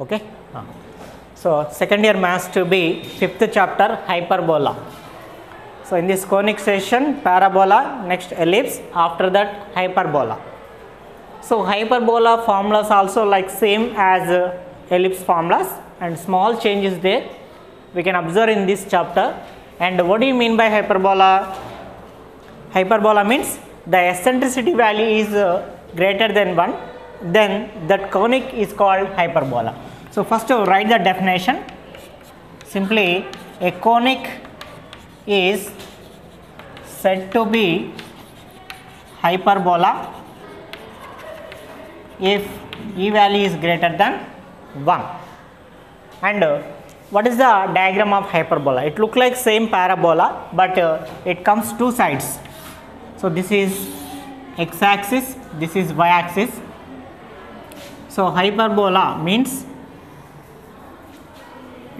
okay? Ah. so second year maths to be fifth chapter hyperbola. So in this conic section parabola next ellipse after that hyperbola. So hyperbola formulas also like same as uh, ellipse formulas and small changes there. We can observe in this chapter. And what do you mean by hyperbola? Hyperbola means the eccentricity value is uh, greater than 1 then that conic is called hyperbola. So first write the definition. Simply a conic is said to be hyperbola if e value is greater than 1 and uh, what is the diagram of hyperbola? It look like same parabola but uh, it comes two sides. So this is x axis this is y axis so hyperbola means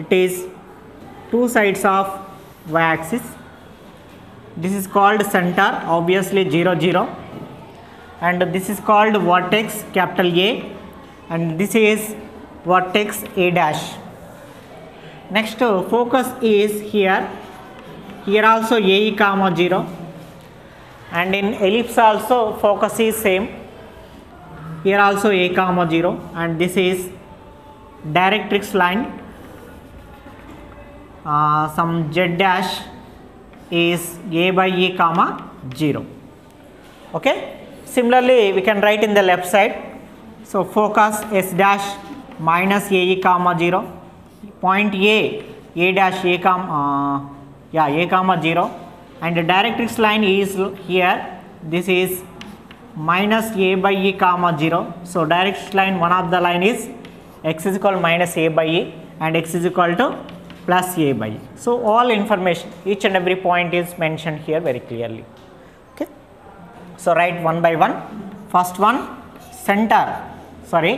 it is two sides of y axis. This is called center obviously 0 0 and this is called vertex capital A. And this is vertex A dash. Next focus is here. Here also A comma 0 and in ellipse also focus is same here also A comma 0 and this is directrix line. Uh, some z dash is a by e comma 0 okay? Similarly we can write in the left side. So focus s dash minus a e comma 0 point a a dash a comma uh, yeah a comma 0 and the directrix line is here. This is minus a by e comma 0 so direct line one of the line is x is equal minus a by e and x is equal to plus a by e. So all information each and every point is mentioned here very clearly. Okay? So write one by one. First one center. Sorry.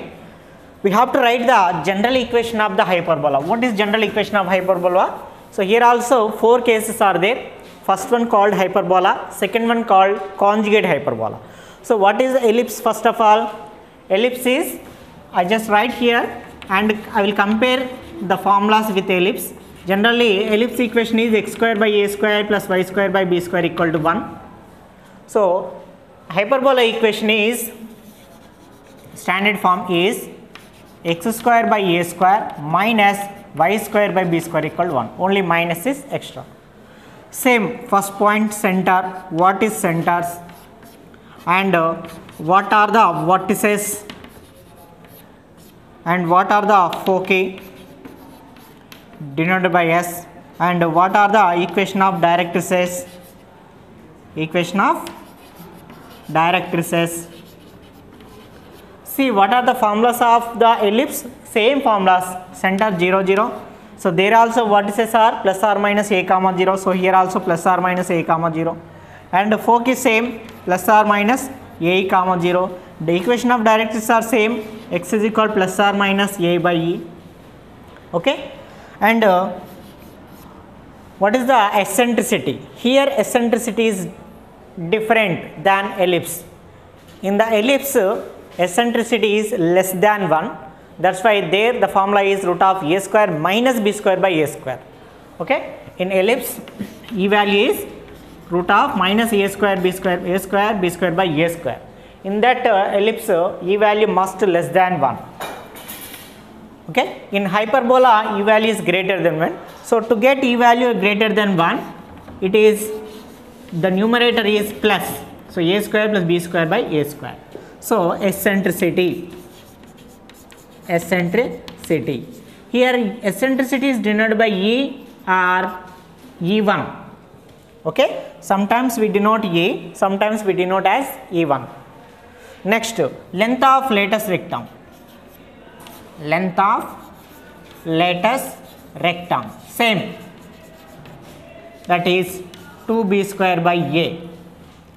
We have to write the general equation of the hyperbola. What is general equation of hyperbola? So here also four cases are there. First one called hyperbola second one called conjugate hyperbola so what is ellipse first of all? Ellipse is i just write here and i will compare the formulas with ellipse. Generally ellipse equation is x square by a square plus y square by b square equal to 1 so hyperbola equation is standard form is x square by a square minus y square by b square equal to 1 only minus is extra. Same first point center. What is centers and uh, what are the vertices? And what are the foci? Denoted by s. And what are the equation of directrices? Equation of directrices. See what are the formulas of the ellipse? Same formulas. Center 0 0 so there also vertices are plus or minus a comma 0 so here also plus or minus a comma 0 and foci same plus or minus a comma 0 the equation of directrices are same x is equal plus or minus a by e okay and uh, what is the eccentricity here eccentricity is different than ellipse in the ellipse eccentricity is less than 1 that's why there the formula is root of a square minus b square by a square okay in ellipse e value is root of minus a square b square a square b square by a square. In that uh, ellipse uh, e value must less than 1 okay? In hyperbola e value is greater than 1 so to get e value greater than 1 it is the numerator is plus. So a square plus b square by a square. So eccentricity eccentricity. Here eccentricity is denoted by e or e1 okay? Sometimes we denote e sometimes we denote as e1 next length of latus rectum. Length of latus rectum. Same. That is 2b square by a.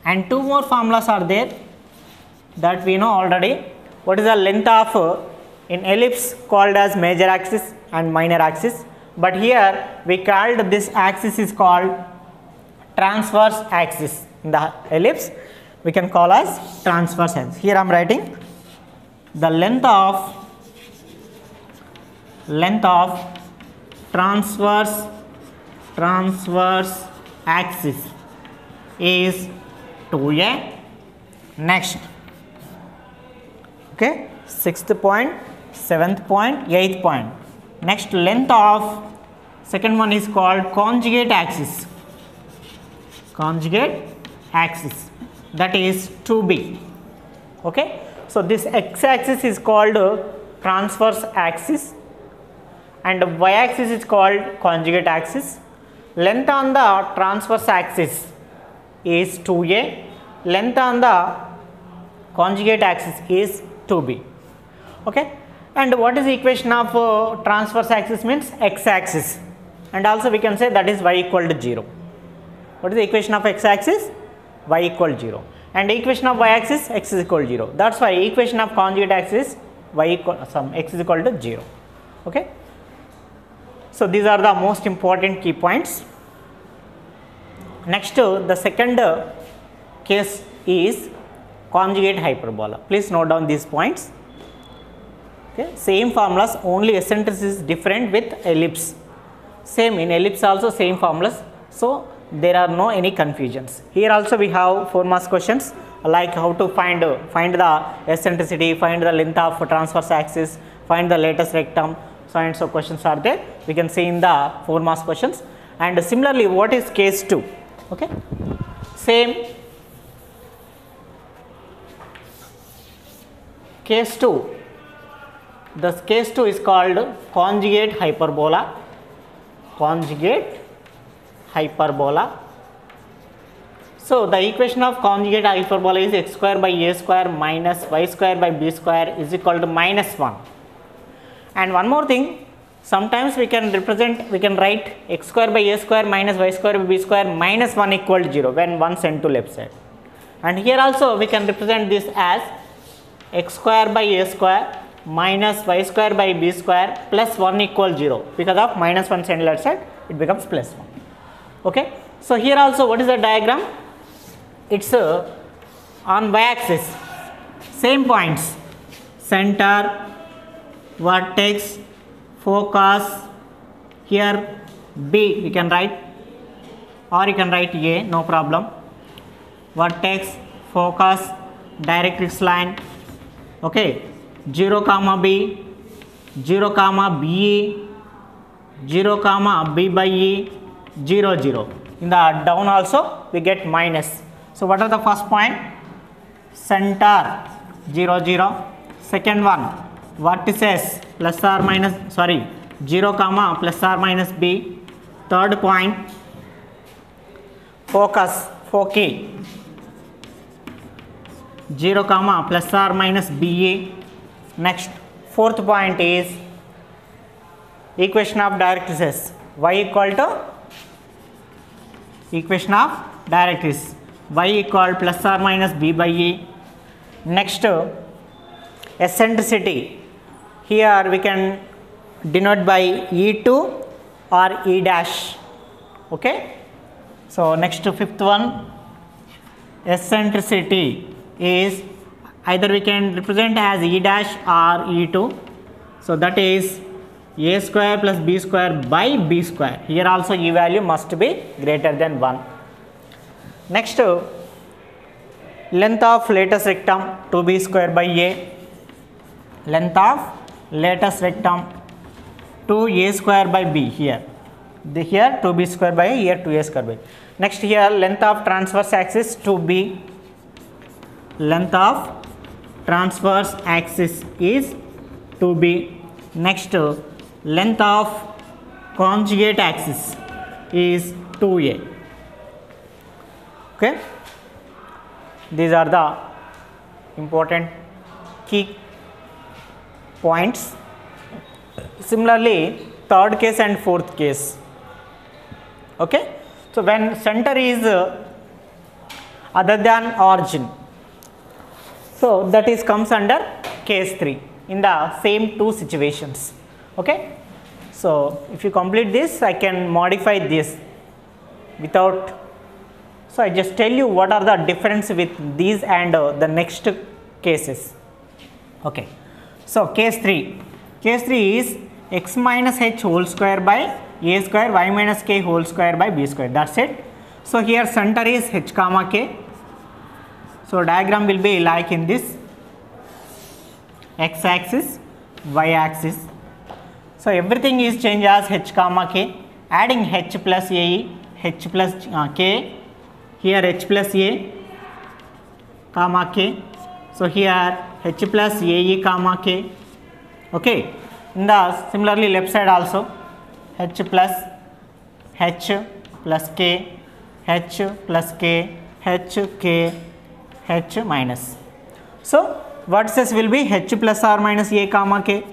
And two more formulas are there that we know already. What is the length of in ellipse called as major axis and minor axis. But here we called this axis is called transverse axis. In the ellipse we can call as transverse axis. Here i am writing the length of length of transverse transverse axis is 2a next. Okay sixth point seventh point eighth point. Next length of second one is called conjugate axis conjugate axis. That is 2b okay? So this x axis is called transverse axis and y axis is called conjugate axis. Length on the transverse axis is 2a length on the conjugate axis is 2b okay? And what is the equation of uh, transverse axis means x axis? And also we can say that is y equal to 0 what is the equation of x axis? Y equal 0 and equation of y axis x is equal to 0 that's why equation of conjugate axis y equal some x is equal to 0 okay? So these are the most important key points. Next the second case is conjugate hyperbola. Please note down these points. Okay? Same formulas only eccentricity is different with ellipse. Same in ellipse also same formulas. So there are no any confusions. Here also we have four marks questions like how to find find the eccentricity find the length of transverse axis find the latus rectum. So and so questions are there. We can see in the four marks questions. And similarly what is case 2 okay. Same. Case 2 the case 2 is called conjugate hyperbola. Conjugate hyperbola. So the equation of conjugate hyperbola is x square by a square minus y square by b square is equal to minus 1 and one more thing sometimes we can represent we can write x square by a square minus y square by b square minus 1 equal to 0 when 1 sent to left side. And here also we can represent this as x square by a square minus y square by b square plus 1 equal 0 because of minus 1 sent left side it becomes plus 1 okay? So here also what is the diagram? It's uh, on y axis same points. Center vertex focus here b. You can write. Or you can write a no problem. Vertex focus directrix line. Okay? 0 comma b. 0 comma b 0 comma b by e 0 0 in the down also we get minus. So what are the first point? Center 0 0 second one vertices plus or minus sorry 0 comma plus or minus b. Third point focus foci 0 comma plus or minus ba next fourth point is equation of directrices y equal to equation of directrix y equal plus or minus b by e next eccentricity. Here we can denote by e2 or e dash. Okay? So next to fifth one. Eccentricity is either we can represent as e dash or e2 so that is a square plus b square by b square here also e value must be greater than 1 next length of latest rectum 2b square by a length of latest rectum 2a square by b here the here 2b square by a here 2a square by next here length of transverse axis 2b length of transverse axis is 2b next length of conjugate axis is 2a okay? These are the important key points. Similarly third case and fourth case. Okay? So when center is uh, other than origin so that is comes under case 3 in the same two situations okay? So if you complete this i can modify this without so i just tell you what are the difference with these and uh, the next cases. Okay? So case 3 case 3 is x minus h whole square by a square y minus k whole square by b square. That's it. So here center is h comma k. So diagram will be like in this. X axis y axis so everything is changed as h comma k. Adding h plus a h plus uh, k. Here h plus a comma k. So here h plus ae comma k. Okay. In the similarly left side also h plus h plus k h plus k h k h minus. So vertices will be h plus r minus a comma k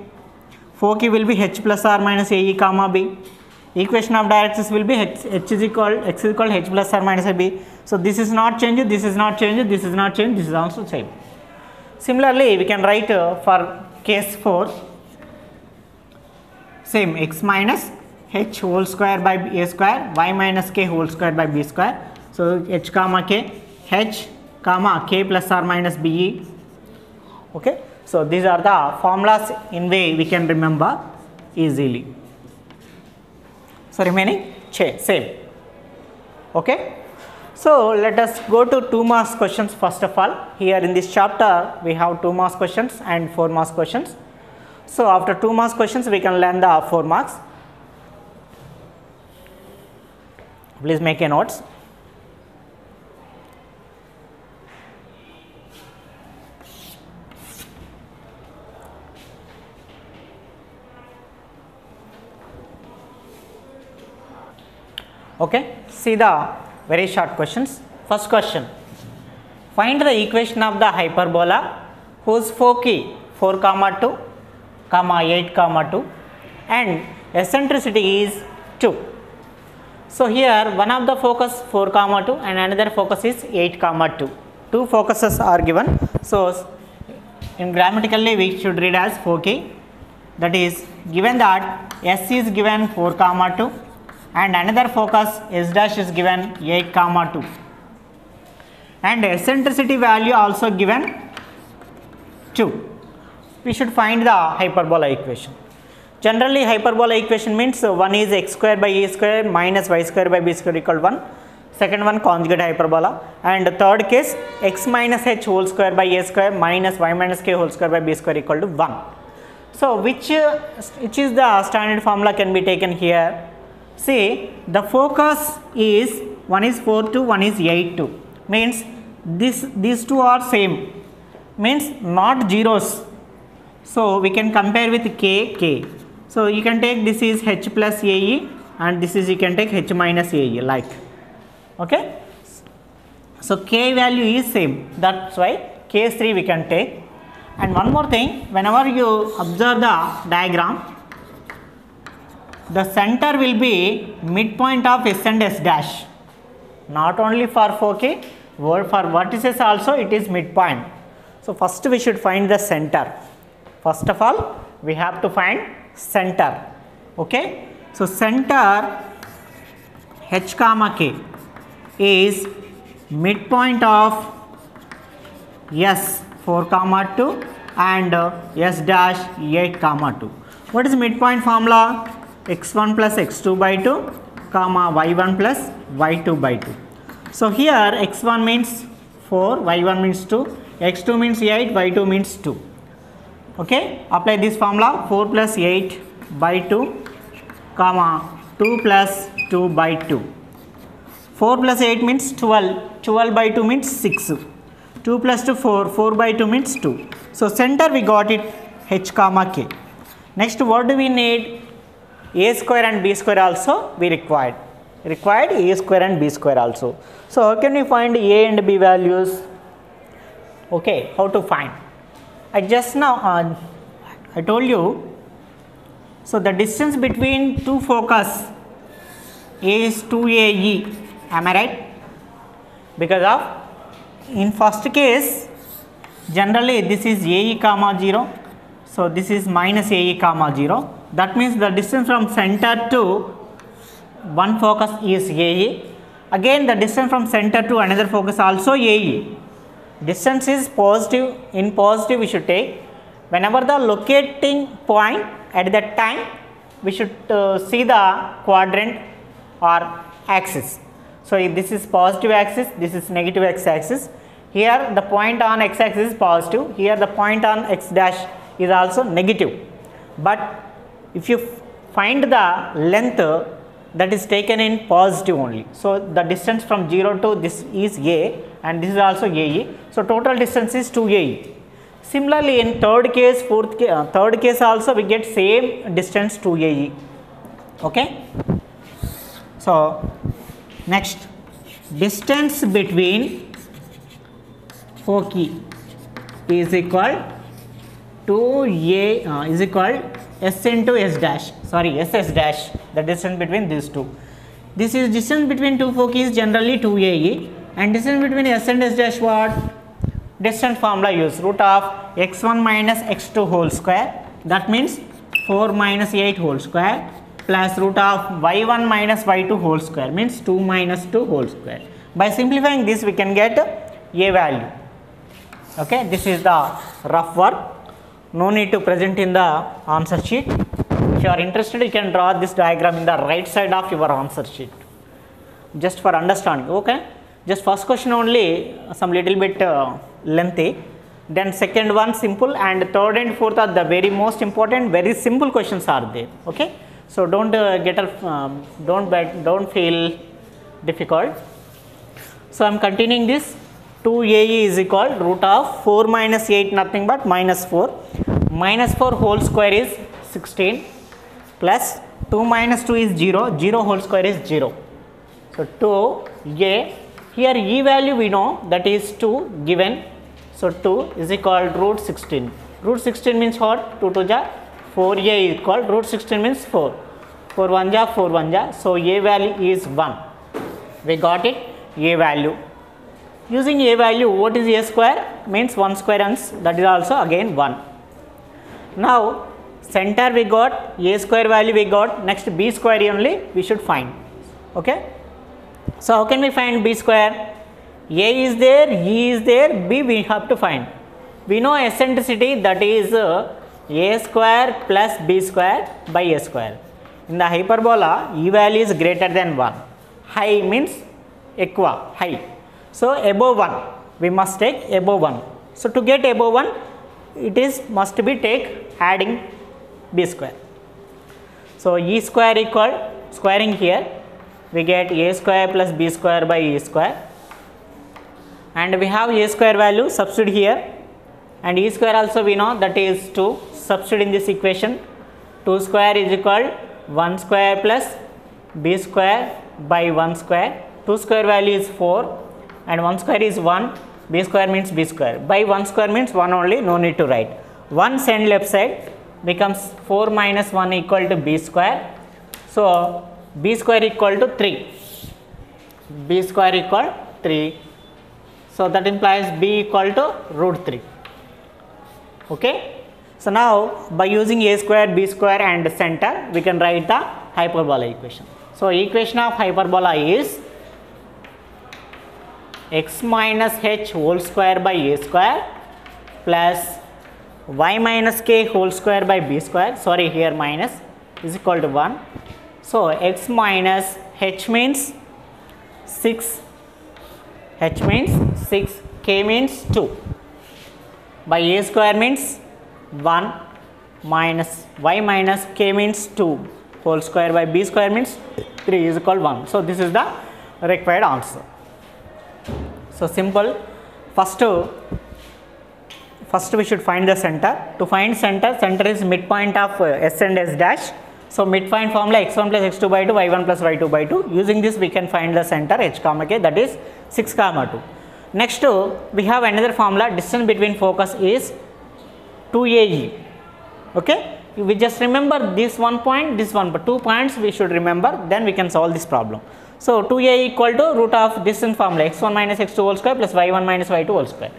foci will be h plus r minus ae comma b. Equation of directrix will be h, h is equal x is equal h plus r minus a b. So this is not changed this is not changed this is not changed this is also same. Similarly we can write uh, for case 4 same x minus h whole square by a square y minus k whole square by b square. So h comma k h comma k plus r minus b e. Okay so these are the formulas in way we can remember easily. So remaining? Same. Okay? So let us go to two marks questions first of all. Here in this chapter we have two marks questions and four marks questions. So after two marks questions we can learn the four marks. Please make a notes okay? See the very short questions. First question. Find the equation of the hyperbola whose foci 4 comma 2 comma 8 comma 2 and eccentricity is 2 so here one of the focus 4 comma 2 and another focus is 8 comma 2 two focuses are given. So in grammatically we should read as foci that is given that s is given 4 comma 2 and another focus s dash is given 8 comma 2 and eccentricity value also given 2 we should find the hyperbola equation. Generally hyperbola equation means one is x square by a square minus y square by b square equal 1 second one conjugate hyperbola. And third case x minus h whole square by a square minus y minus k whole square by b square equal to 1 so which uh, which is the standard formula can be taken here see the focus is one is 4 2 one is 8 2 means this these two are same. Means not zeros. So we can compare with k k. So you can take this is h plus ae and this is you can take h minus ae like. Okay? So k value is same. That's why case 3 we can take. And one more thing whenever you observe the diagram the center will be midpoint of s and s dash. Not only for foci or for vertices also it is midpoint. So first we should find the center. First of all we have to find center. Okay? So center h comma k is midpoint of s 4 comma 2 and s dash 8 comma 2 what is midpoint formula x1 plus x2 by 2 comma y1 plus y2 by 2 so here x1 means 4 y1 means 2 x2 means 8 y2 means 2 okay? Apply this formula 4 plus 8 by 2 comma 2 plus 2 by 2 4 plus 8 means 12 12 by 2 means 6 2 plus 2 4 4 by 2 means 2 so center we got it h comma k. Next what do we need a square and b square also we required. Required a square and b square also. So how can we find a and b values? Okay how to find? I just now uh, i told you. So the distance between two focus is 2ae am i right? Because of in first case generally this is ae comma 0 so this is minus ae comma 0 that means the distance from center to one focus is ae again the distance from center to another focus also ae distance is positive in positive we should take whenever the locating point at that time we should uh, see the quadrant or axis. So if this is positive axis, this is negative x axis. Here the point on x axis is positive, here the point on x dash is also negative. But if you find the length that is taken in positive only. So the distance from 0 to this is a and this is also ae. So total distance is 2ae. Similarly in third case, fourth case, uh, third case also we get same distance 2ae. Okay. So next distance between foci is equal to a uh, is equal s into s dash. Sorry ss dash. The distance between these two. This is distance between two foci is generally 2ae and distance between s and s dash what? Distance formula use. Root of x1 minus x2 whole square. That means 4 minus 8 whole square plus root of y1 minus y2 whole square. Means 2 minus 2 whole square. By simplifying this we can get a value. Okay this is the rough work no need to present in the answer sheet. If you are interested you can draw this diagram in the right side of your answer sheet. Just for understanding okay? Just first question only some little bit uh, lengthy. Then second one simple. And third and fourth are the very most important very simple questions are there okay? So don't uh, get a um, don't don't feel difficult. So i'm continuing this 2ae is equal root of 4 minus 8 nothing but minus 4 minus 4 whole square is 16 plus 2 minus 2 is 0 0 whole square is 0 so 2a here e value we know that is 2 given. So 2 is equal root 16 root 16 means what? 2 to ja 4a is equal root 16 means 4 4 1 ja 4 1 ja. So a value is 1 we got it? A value using a value what is a square? Means 1 square and that is also again 1 now center we got a square value we got next b square only we should find. Okay? So how can we find b square? A is there e is there b we have to find. We know eccentricity that is uh, a square plus b square by a square. In the hyperbola e value is greater than 1 high means equa high so above 1 we must take above 1 so to get above 1 it is must be take adding b square. So e square equal squaring here we get a square plus b square by e square. And we have a square value substitute here. And e square also we know that is 2 substitute in this equation. 2 square is equal 1 square plus b square by 1 square. 2 square value is 4 and 1 square is 1 b square means b square. By 1 square means 1 only no need to write. 1 send left side becomes 4 minus 1 equal to b square. So b square equal to 3 b square equal 3 so that implies b equal to root 3 okay? So now by using a square b square and center we can write the hyperbola equation. So equation of hyperbola is x minus h whole square by a square plus y minus k whole square by b square. Sorry here minus is equal to 1 so x minus h means 6 h means 6 k means 2 by a square means 1 minus y minus k means 2 whole square by b square means 3 is equal 1 so this is the required answer so simple first first we should find the center. To find center center is midpoint of uh, s and s dash. So midpoint formula x1 plus x2 by 2 y1 plus y2 by 2 using this we can find the center h comma k that is 6 comma 2 next we have another formula. Distance between focus is 2ae okay? We just remember this one point this one but two points we should remember. Then we can solve this problem so 2a equal to root of distance formula x1 minus x2 whole square plus y1 minus y2 whole square.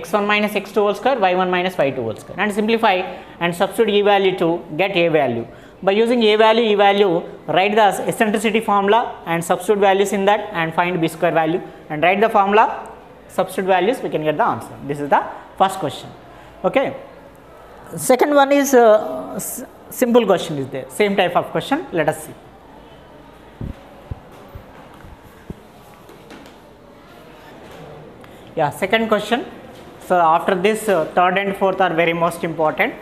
X1 minus x2 whole square y1 minus y2 whole square. And simplify and substitute e value to get a value. By using a value e value write the eccentricity formula and substitute values in that and find b square value. And write the formula substitute values we can get the answer. This is the first question. Okay. Second one is uh, simple question is there same type of question let us see yeah second question. So after this uh, third and fourth are very most important.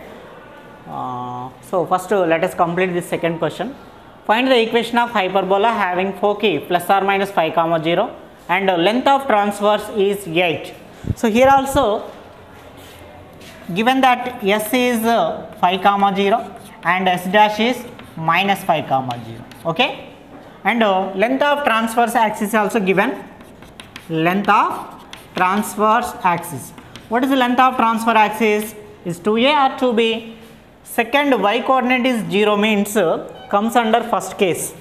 Uh, so first uh, let us complete this second question. Find the equation of hyperbola having foci plus or minus 5 comma 0 and uh, length of transverse is 8 so here also given that s is uh, 5 comma 0 and s dash is minus 5 comma 0 okay? And uh, length of transverse axis also given. Length of transverse axis. What is the length of transverse axis? Is 2a or 2b second y coordinate is 0 means uh, comes under first case.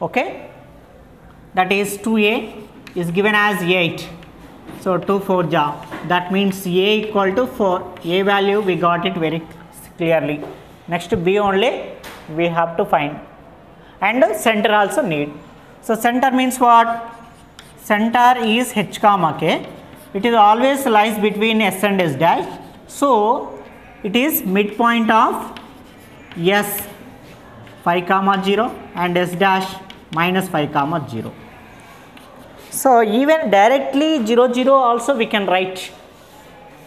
Okay? That is 2a is given as 8 so 2 4 ja. That means a equal to 4 a value we got it very clearly. Next b only we have to find. And center also need. So center means what? Center is h comma k it is always lies between s and s dash. So it is midpoint of s 5 comma 0 and s dash minus 5 comma 0 so even directly 0 0 also we can write.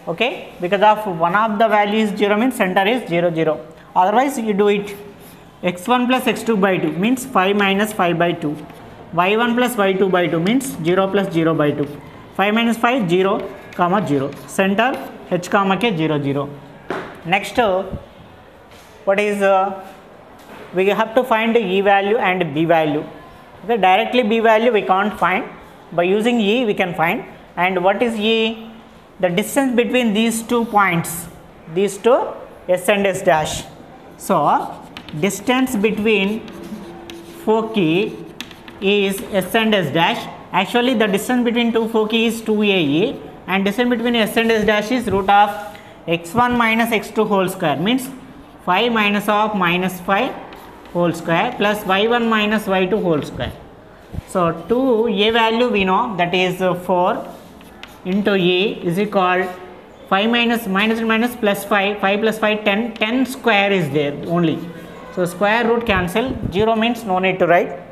Okay? Because of one of the value is 0 means center is 0 0 otherwise you do it. X1 plus x2 by 2 means 5 minus 5 by 2 y1 plus y2 by 2 means 0 plus 0 by 2 5 minus 5 0 comma 0 center h comma k 0 0 next uh, what is uh, we have to find e value and b value. Okay directly b value we can't find. By using e we can find. And what is e? The distance between these two points these two s and s dash. So distance between foci is s and s dash actually the distance between two foci is 2ae and distance between s and s dash is root of x1 minus x2 whole square. Means 5 minus of minus 5 whole square plus y1 minus y2 whole square. So 2 a value we know that is uh, 4 into a is equal 5 minus minus minus plus 5 5 plus 5 10 10 square is there only. So square root cancel 0 means no need to write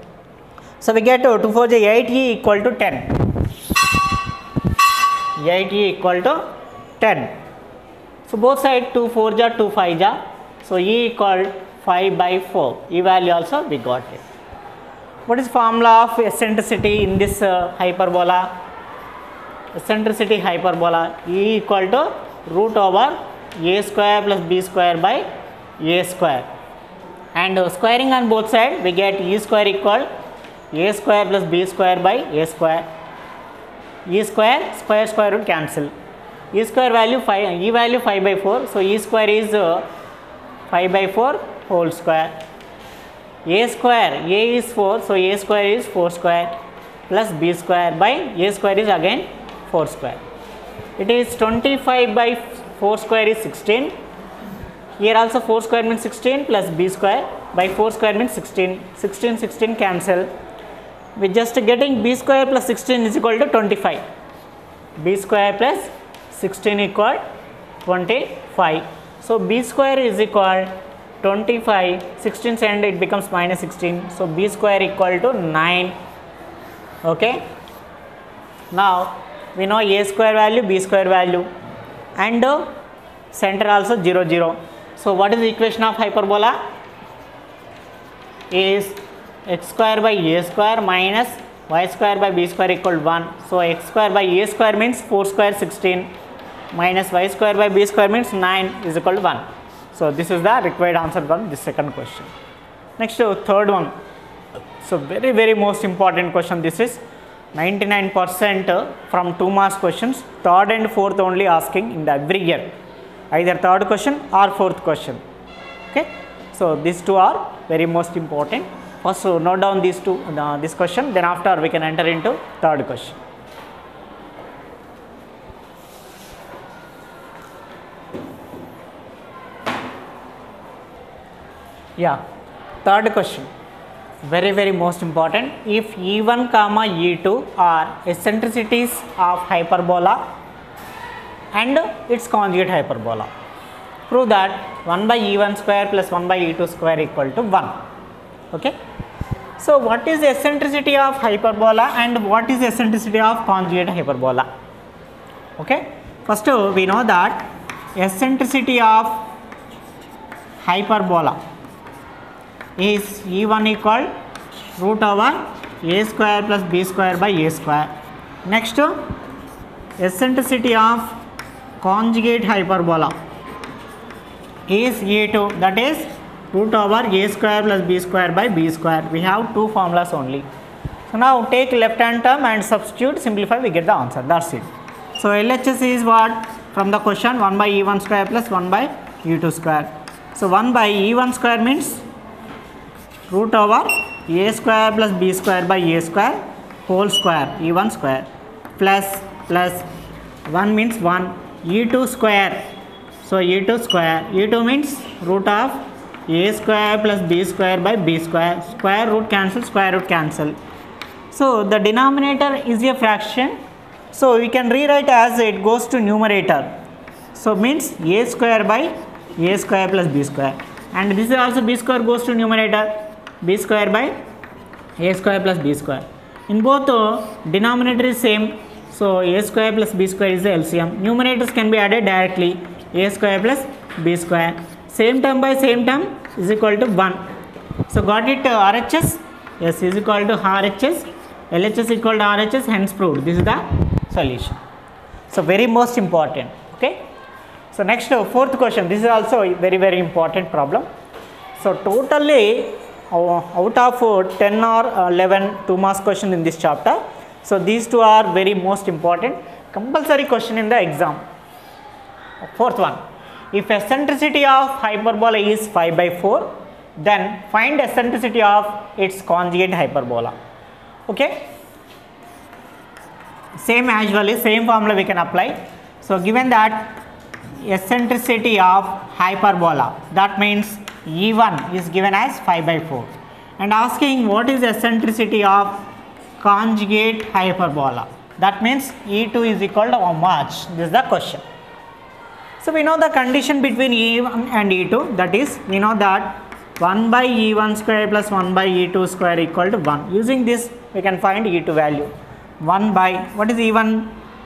so we get uh, 2 4 j 8 e equal to 10 8 e equal to 10 so both side 2 4 ja 2 5 ja so e equal 5 by 4 e value also we got it what is formula of eccentricity in this uh, hyperbola eccentricity hyperbola e equal to root over a square plus b square by a square and uh, squaring on both side we get e square equal a square plus b square by a square. E square square square root cancel. E square value 5 e value 5 by 4 so e square is uh, 5 by 4 whole square. A square a is 4 so a square is 4 square plus b square by a square is again 4 square. It is 25 by 4 square is 16 here also 4 square means 16 plus b square by 4 square means 16 16 16 cancel we just getting b square plus 16 is equal to 25 b square plus 16 equal 25 so b square is equal 25 16 and it becomes minus 16 so b square equal to 9 okay? Now we know a square value b square value and uh, center also 0 0 so what is the equation of hyperbola? Is x square by a square minus y square by b square equal 1 so x square by a square means 4 square 16 minus y square by b square means 9 is equal to 1 so this is the required answer from this second question. Next uh, third one. So very very most important question this is. 99% uh, from 2 marks questions third and fourth only asking in the every year. Either third question or fourth question. Okay? So these two are very most important first so note down these two uh, this question then after we can enter into third question. Yeah third question. Very very most important. If e1 comma e2 are eccentricities of hyperbola and its conjugate hyperbola prove that 1 by e1 square plus 1 by e2 square equal to 1 okay so what is the eccentricity of hyperbola and what is eccentricity of conjugate hyperbola? Okay? First we know that eccentricity of hyperbola is e1 equal root over a square plus b square by a square. Next eccentricity of conjugate hyperbola is a2 that is root over a square plus b square by b square. We have two formulas only. So now take left hand term and substitute simplify we get the answer. That's it. So LHS is what? From the question 1 by e1 square plus 1 by e2 square. So 1 by e1 square means root over a square plus b square by a square whole square e1 square. Plus plus 1 means 1 e2 square. So e2 square. E2 means root of a square plus b square by b square square root cancel square root cancel. So the denominator is a fraction. So we can rewrite as it goes to numerator. So means a square by a square plus b square. And this is also b square goes to numerator. B square by a square plus b square. In both uh, denominator is same. So a square plus b square is the LCM numerators can be added directly. A square plus b square same term by same term is equal to 1 so got it uh, RHS yes is equal to RHS LHS equal to RHS hence proved. This is the solution. So very most important okay? So next uh, fourth question. This is also a very very important problem. So totally uh, out of uh, 10 or uh, 11 two marks question in this chapter. So these two are very most important. Compulsory question in the exam. Fourth one if eccentricity of hyperbola is 5 by 4 then find eccentricity of its conjugate hyperbola. Okay? Same as well same formula we can apply. So given that eccentricity of hyperbola that means e1 is given as 5 by 4 and asking what is eccentricity of conjugate hyperbola that means e2 is equal to how much? This is the question so we know the condition between e1 and e2 that is we know that 1 by e1 square plus 1 by e2 square equal to 1 using this we can find e2 value. 1 by what is e1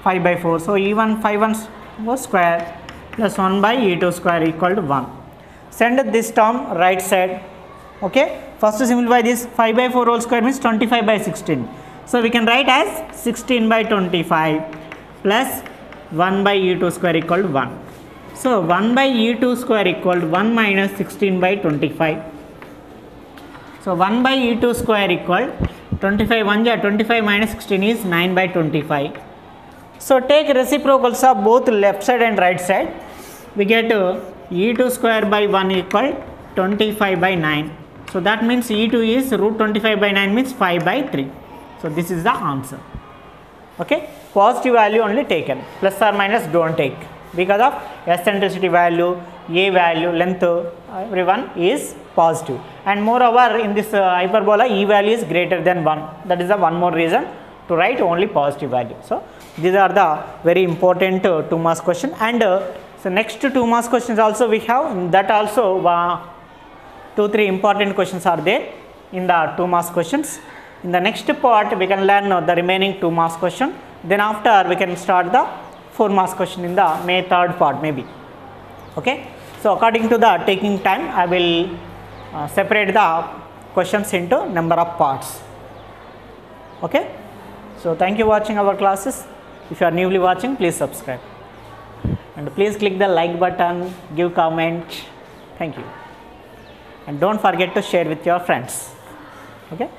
5 by 4 so e1 5 1 was square plus 1 by e2 square equal to 1 send this term right side. Okay? First to simplify this. 5 by 4 whole square means 25 by 16 so we can write as 16 by 25 plus 1 by e2 square equal to 1 so 1 by e2 square equal to 1 minus 16 by 25 so 1 by e2 square equal 25 1 ja 25 minus 16 is 9 by 25 so take reciprocals of both left side and right side. We get uh, e2 square by 1 equal 25 by 9 so that means e2 is root 25 by 9 means 5 by 3 so this is the answer. Okay? Positive value only taken. Plus or minus don't take because of eccentricity value a value length everyone is positive. and moreover in this uh, hyperbola e value is greater than 1 that is the one more reason to write only positive value. So these are the very important uh, two marks question. And uh, so next two marks questions also we have. That also uh, two three important questions are there in the two marks questions. In the next part we can learn uh, the remaining two marks question. Then after we can start the four marks question in the may third part maybe. Okay? So according to the taking time i will uh, separate the questions into number of parts. Okay? So thank you for watching our classes. If you are newly watching please subscribe. And please click the like button give comment. Thank you. And don't forget to share with your friends. Okay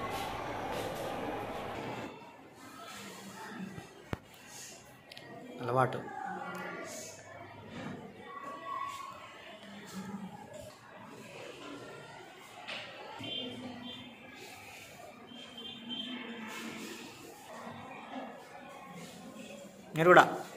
നല്ല പാട്ട് ഇങ്ങനെ